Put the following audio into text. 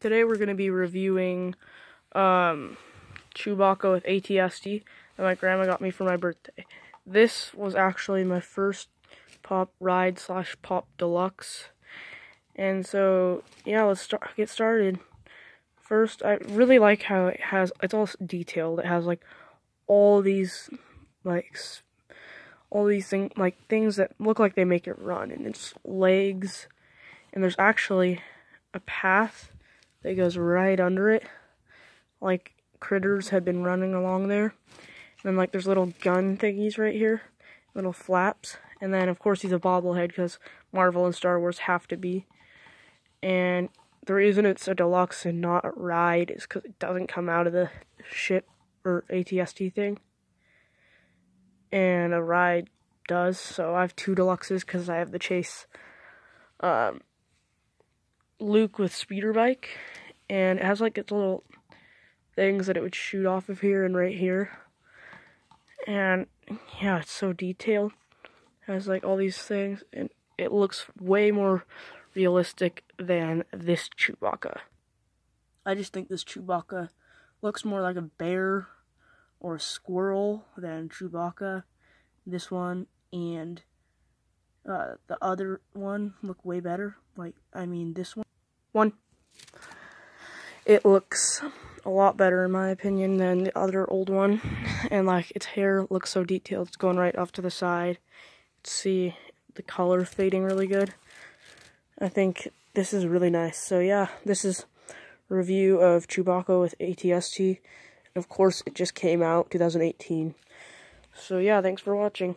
today we're going to be reviewing um, Chewbacca with ATST that my grandma got me for my birthday. This was actually my first Pop Ride slash Pop Deluxe. And so, yeah, let's start get started. First, I really like how it has, it's all detailed. It has, like, all these, like, all these things, like, things that look like they make it run. And it's legs. And there's actually a path that goes right under it. Like critters had been running along there. And then like there's little gun thingies right here. Little flaps. And then of course he's a bobblehead because Marvel and Star Wars have to be. And the reason it's a deluxe and not a ride is because it doesn't come out of the ship or ATST thing. And a ride does. So I have two deluxes because I have the chase. Um, Luke with speeder bike, and it has like its little things that it would shoot off of here and right here. And yeah, it's so detailed. It has like all these things, and it looks way more realistic than this Chewbacca. I just think this Chewbacca looks more like a bear or a squirrel than Chewbacca. This one and uh, the other one look way better. Like, I mean, this one one. It looks a lot better in my opinion than the other old one. And like its hair looks so detailed. It's going right off to the side. Let's See the color fading really good. I think this is really nice. So yeah, this is review of Chewbacca with ATST. Of course, it just came out 2018. So yeah, thanks for watching.